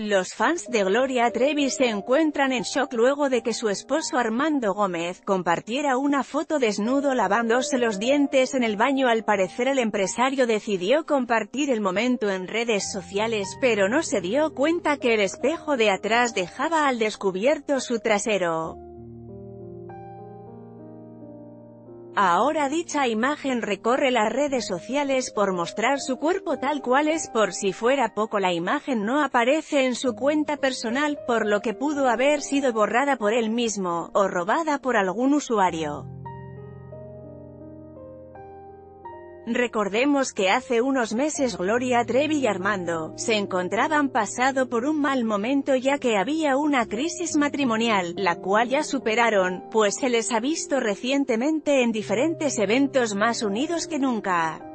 Los fans de Gloria Trevi se encuentran en shock luego de que su esposo Armando Gómez compartiera una foto desnudo lavándose los dientes en el baño al parecer el empresario decidió compartir el momento en redes sociales pero no se dio cuenta que el espejo de atrás dejaba al descubierto su trasero. Ahora dicha imagen recorre las redes sociales por mostrar su cuerpo tal cual es por si fuera poco la imagen no aparece en su cuenta personal, por lo que pudo haber sido borrada por él mismo, o robada por algún usuario. Recordemos que hace unos meses Gloria Trevi y Armando, se encontraban pasado por un mal momento ya que había una crisis matrimonial, la cual ya superaron, pues se les ha visto recientemente en diferentes eventos más unidos que nunca.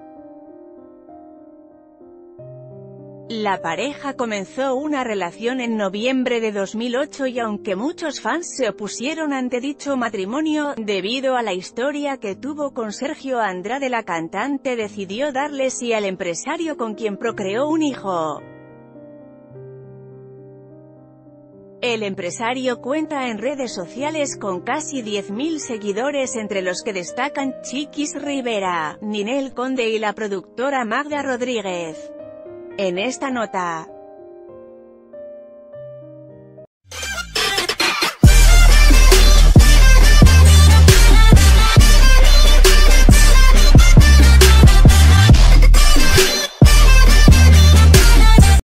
La pareja comenzó una relación en noviembre de 2008 y aunque muchos fans se opusieron ante dicho matrimonio, debido a la historia que tuvo con Sergio Andrade la cantante decidió darle sí al empresario con quien procreó un hijo. El empresario cuenta en redes sociales con casi 10.000 seguidores entre los que destacan Chiquis Rivera, Ninel Conde y la productora Magda Rodríguez. En esta nota,